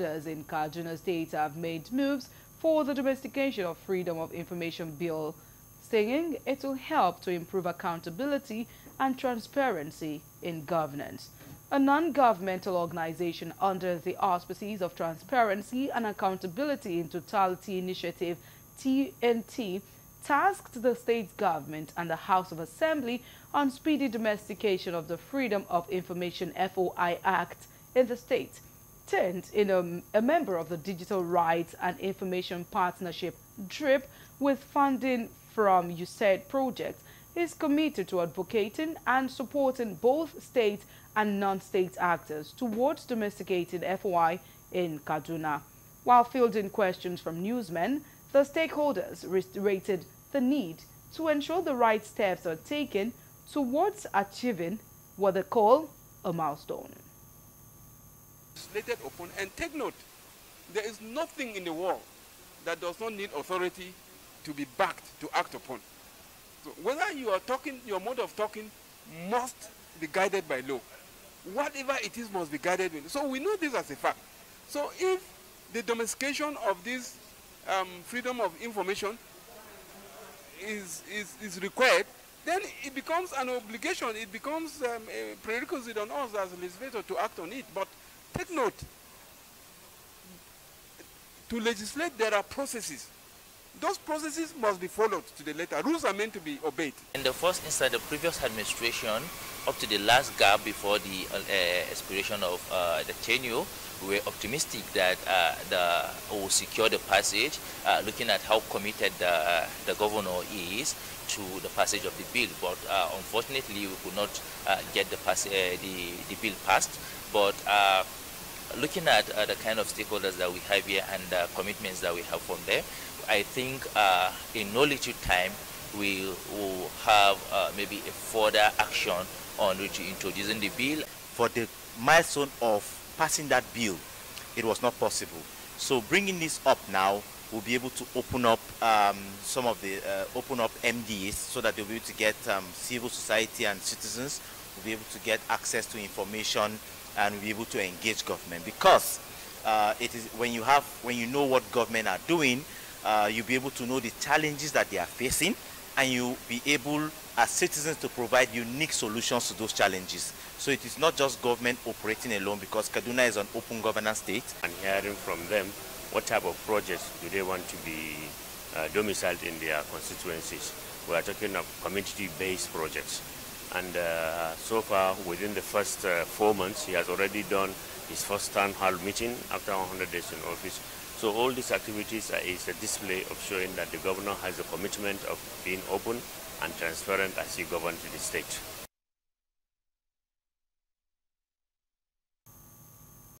in Kaduna State have made moves for the domestication of Freedom of Information Bill, saying it will help to improve accountability and transparency in governance. A non-governmental organization under the auspices of Transparency and Accountability in Totality Initiative, TNT, tasked the state government and the House of Assembly on speedy domestication of the Freedom of Information FOI Act in the state. Tent, in a, a, member of the Digital Rights and Information Partnership, DRIP, with funding from USAID project, is committed to advocating and supporting both state and non-state actors towards domesticating FOI in Kaduna. While fielding questions from newsmen, the stakeholders reiterated the need to ensure the right steps are taken towards achieving what they call a milestone. And take note, there is nothing in the world that does not need authority to be backed to act upon. So whether you are talking, your mode of talking must be guided by law. Whatever it is must be guided with. So we know this as a fact. So if the domestication of this um, freedom of information is, is, is required, then it becomes an obligation, it becomes um, a prerequisite on us as legislators to act on it. But take note, to legislate there are processes. Those processes must be followed to the letter. Rules are meant to be obeyed. In the first instance, the previous administration, up to the last gap before the uh, expiration of uh, the tenure, we were optimistic that uh, the will secure the passage, uh, looking at how committed the, the governor is to the passage of the bill. But uh, unfortunately, we could not uh, get the, pass, the, the bill passed. But looking at the kind of stakeholders that we have here and the commitments that we have from there, I think uh, in no little time we will have uh, maybe a further action on which introducing the bill. For the milestone of passing that bill, it was not possible. So bringing this up now, we'll be able to open up um, some of the uh, open up MDs so that they'll be able to get um, civil society and citizens will be able to get access to information and be able to engage government because uh, it is when you have when you know what government are doing uh, you'll be able to know the challenges that they are facing and you'll be able as citizens to provide unique solutions to those challenges. So it is not just government operating alone because Kaduna is an open governance state. And hearing from them what type of projects do they want to be uh, domiciled in their constituencies. We are talking of community-based projects. And uh, so far, within the first uh, four months, he has already done his first town hall meeting after 100 days in office. So all these activities are, is a display of showing that the governor has a commitment of being open and transparent as he governs the state.